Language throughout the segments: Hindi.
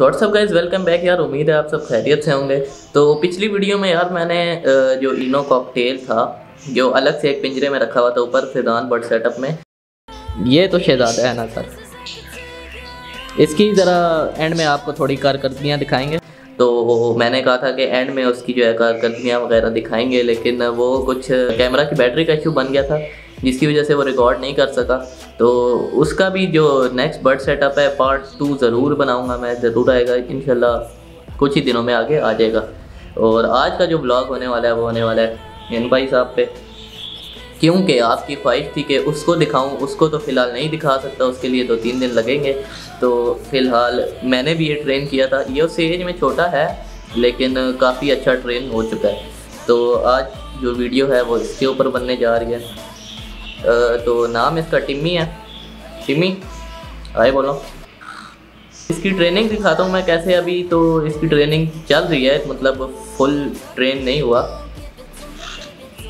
व्हाट्सअप गाइज़ वेलकम बैक यार। उम्मीद है आप सब खैरियत से होंगे। तो पिछली वीडियो में यार मैंने जो इनो कॉकटेल था, जो अलग से एक पिंजरे में रखा हुआ था ऊपर फैजान बर्ड सेटअप में, ये तो शहजादा है ना सर। इसकी ज़रा एंड में आपको थोड़ी कारकर्दगियाँ दिखाएँगे। तो मैंने कहा था कि एंड में उसकी जो है कारकर्दगियाँ वगैरह दिखाएँगे, लेकिन वो कुछ कैमरा की बैटरी का इशू बन गया था। जिसकी वजह से वो रिकॉर्ड नहीं कर सका। तो उसका भी जो नेक्स्ट बर्ड सेटअप है पार्ट टू ज़रूर बनाऊँगा मैं, ज़रूर आएगा। इनशाला कुछ ही दिनों में आगे आ जाएगा। और आज का जो ब्लॉग होने वाला है, वो होने वाला है इन भाई साहब पे। क्योंकि आपकी ख्वाहिश थी कि उसको दिखाऊँ, उसको तो फ़िलहाल नहीं दिखा सकता, उसके लिए दो तीन दिन लगेंगे। तो फ़िलहाल मैंने भी ये ट्रेन किया था। ये उस एज में छोटा है, लेकिन काफ़ी अच्छा ट्रेन हो चुका है। तो आज जो वीडियो है, वो इसके ऊपर बनने जा रही है। तो नाम इसका टिम्मी है। टिम्मी, आए बोलो। इसकी ट्रेनिंग दिखाता हूँ मैं कैसे अभी तो इसकी ट्रेनिंग चल रही है मतलब फुल ट्रेन नहीं हुआ।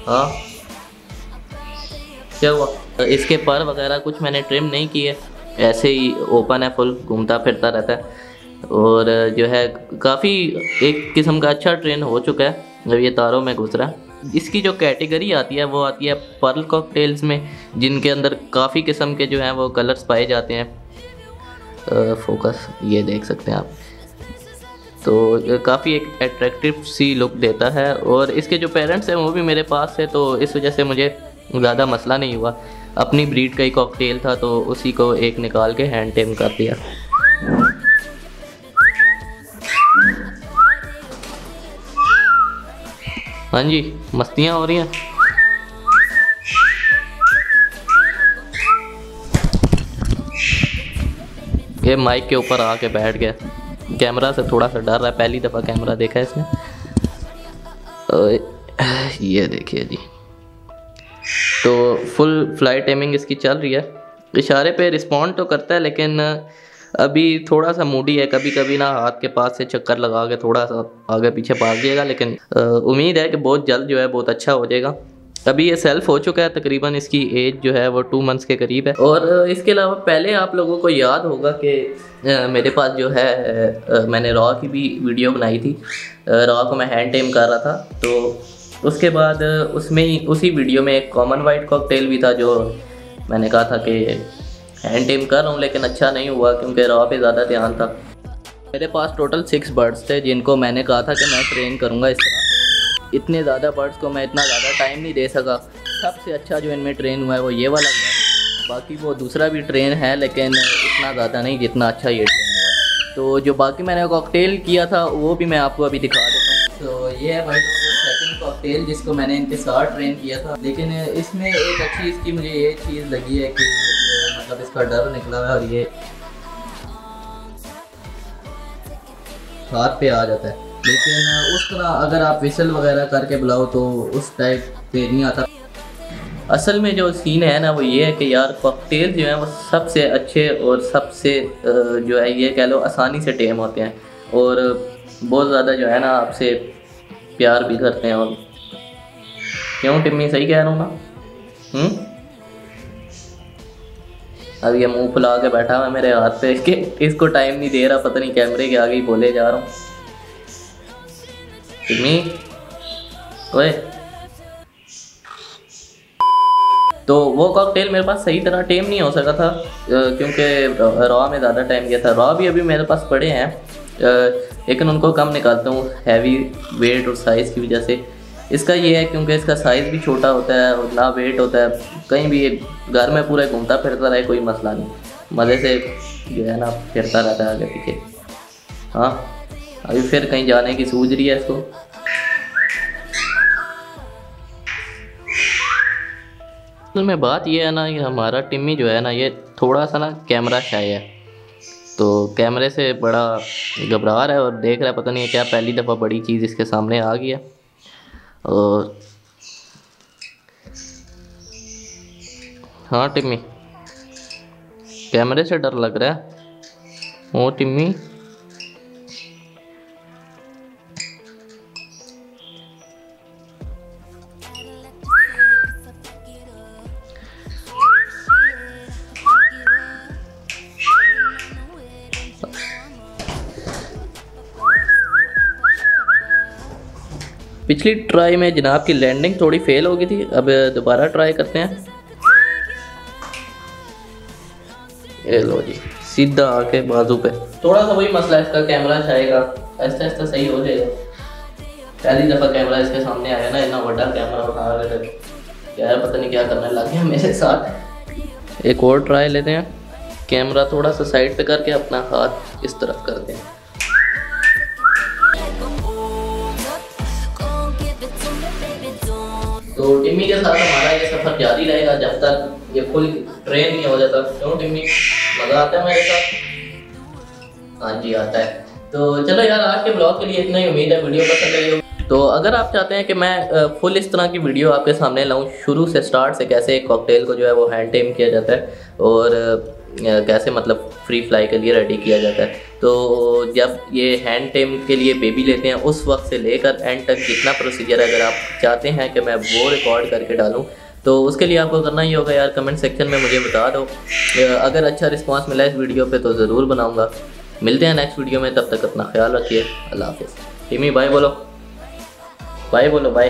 हाँ। क्या हुआ? इसके पर वगैरह कुछ मैंने ट्रिम नहीं किए, ऐसे ही ओपन है फुल घूमता फिरता रहता है। और जो है, काफ़ी एक किस्म का अच्छा ट्रेन हो चुका है, जब ये तारों में घुस रहा है। इसकी जो कैटेगरी आती है, वो आती है पर्ल कॉकटेल्स में, जिनके अंदर काफ़ी किस्म के जो हैं, वो कलर्स पाए जाते हैं। फोकस ये देख सकते हैं आप। तो काफ़ी एक अट्रैक्टिव सी लुक देता है, और इसके जो पेरेंट्स हैं, वो भी मेरे पास है तो इस वजह से मुझे ज़्यादा मसला नहीं हुआ। अपनी ब्रीड का ही कॉकटेल था तो उसी को एक निकाल के हैंड टेम कर दिया। हाँ जी, मस्तियाँ हो रही हैं। ये माइक के ऊपर आके बैठ गया। कैमरा से थोड़ा सा डर रहा है, पहली दफ़ा कैमरा देखा है इसने। ये देखिए जी। तो फुल फ़्लाइट टाइमिंग इसकी चल रही है। इशारे पे रिस्पॉन्ड तो करता है, लेकिन अभी थोड़ा सा मूडी है कभी कभी ना हाथ के पास से चक्कर लगा के थोड़ा सा आगे पीछे भाग लेकिन उम्मीद है कि बहुत जल्द जो है बहुत अच्छा हो जाएगा। अभी ये सेल्फ हो चुका है, तकरीबन इसकी एज जो है वो टू मंथ्स के करीब है। और इसके अलावा पहले आप लोगों को याद होगा कि मेरे पास जो है मैंने रॉ की भी वीडियो बनाई थी। रॉ को मैं हैंड टेम कर रहा था तो उसके बाद उसमें उसी वीडियो में एक कॉमन वाइट कॉकटेल भी था, जो मैंने कहा था कि हैंड टेम कर रहा हूँ, लेकिन अच्छा नहीं हुआ क्योंकि रॉ पे ज़्यादा ध्यान था। मेरे पास टोटल सिक्स बर्ड्स थे, जिनको मैंने कहा था कि मैं ट्रेन करूँगा इस तरह। इतने ज़्यादा बर्ड्स को मैं इतना ज़्यादा टाइम नहीं दे सका। सबसे अच्छा जो इनमें ट्रेन हुआ है, वो ये वाला हुआ बाकी वो दूसरा भी ट्रेन है, लेकिन इतना ज़्यादा नहीं जितना अच्छा ये ट्रेन हुआ है। तो जो बाकी मैंने कॉकटेल किया था, वो भी मैं आपको अभी दिखा देता हूँ। तो ये है भाई कॉकटेल जिसको मैंने इनके साथ ट्रेन किया था। लेकिन इसमें एक अच्छी इसकी मुझे ये चीज़ लगी है कि मतलब इसका डर निकला है और ये हाथ पे आ जाता है। लेकिन उस तरह अगर आप विसल वगैरह करके बुलाओ तो उस टाइप पे नहीं आता। असल में जो सीन है ना, वो ये है कि यार कॉकटेल जो है वो सबसे अच्छे और सबसे जो है ये कह लो आसानी से टेम होते हैं। और बहुत ज़्यादा जो है ना आपसे प्यार भी करते हैं और क्यों, टिम्मी? सही कह रहा हूँ ना? हम्म? अब ये मुँह फुला के बैठा हुआ मेरे हाथ पे। इसके इसको टाइम नहीं दे रहा, पता नहीं कैमरे के आगे ही बोले जा रहा हूँ। ओए। तो वो कॉकटेल मेरे पास सही तरह टेम नहीं हो सका था क्योंकि रॉ में ज़्यादा टाइम गया था। रॉ भी अभी मेरे पास पड़े हैं लेकिन उनको कम निकालता हूँ हैवी वेट और साइज़ की वजह से। इसका ये है क्योंकि इसका साइज़ भी छोटा होता है और ना वेट होता है। कहीं भी ये घर में पूरा घूमता फिरता रहे, कोई मसला नहीं। मज़े से जो है ना, फिरता रहता है आगे पीछे। हाँ अभी फिर कहीं जाने की सूझ रही है इसको। असल में बात ये है ना कि हमारा टिम्मी जो है ना, ये थोड़ा सा ना कैमरा शाय है। तो कैमरे से बड़ा घबरा रहा है और देख रहा है, पता नहीं है क्या, पहली दफ़ा बड़ी चीज़ इसके सामने आ गई है। और हाँ टिम्मी। कैमरे से डर लग रहा है। ओ टिम्मी। पिछली ट्राई में जनाब की लैंडिंग थोड़ी फेल हो गई थी, अब दोबारा ट्राई करते हैं। ये लो जी, सीधा आके बाजू पे। थोड़ा सा वही मसला इसका कैमरा चाहेगा ऐसा ऐसा सही हो जाएगा। पहली दफ़ा कैमरा इसके सामने आया ना, इतना बड़ा कैमरा उठा यार, पता नहीं क्या करने लग गया मेरे साथ। एक और ट्राई लेते हैं। कैमरा थोड़ा सा साइड पे करके अपना हाथ इस तरफ़ करते हैं तो टिम्मी के साथ हमारा ये सफ़र जारी रहेगा जब तक ये फुल ट्रेन नहीं हो जाता। क्यों टिम्मी? मज़ा आता है मेरे साथ? हाँ जी, आता है। तो चलो यार, आज के ब्लॉग के लिए इतना ही। उम्मीद है वीडियो पसंद आई तो अगर आप चाहते हैं कि मैं फुल इस तरह की वीडियो आपके सामने लाऊं, शुरू से स्टार्ट से कैसे एक कॉकटेल को जो है वो हैंड टेम किया जाता है और कैसे मतलब फ्री फ्लाई के लिए रेडी किया जाता है तो जब ये हैंड टेम के लिए बेबी लेते हैं, उस वक्त से लेकर एंड तक जितना प्रोसीजर अगर आप चाहते हैं कि मैं वो रिकॉर्ड करके डालूँ तो उसके लिए आपको करना ही होगा यार कमेंट सेक्शन में मुझे बता दो। अगर अच्छा रिस्पांस मिला इस वीडियो पे तो ज़रूर बनाऊँगा। मिलते हैं नेक्स्ट वीडियो में, तब तक अपना ख्याल रखिए। अल्लाह हाफिज़। टीमी बाय बोलो। बाय बोलो बाय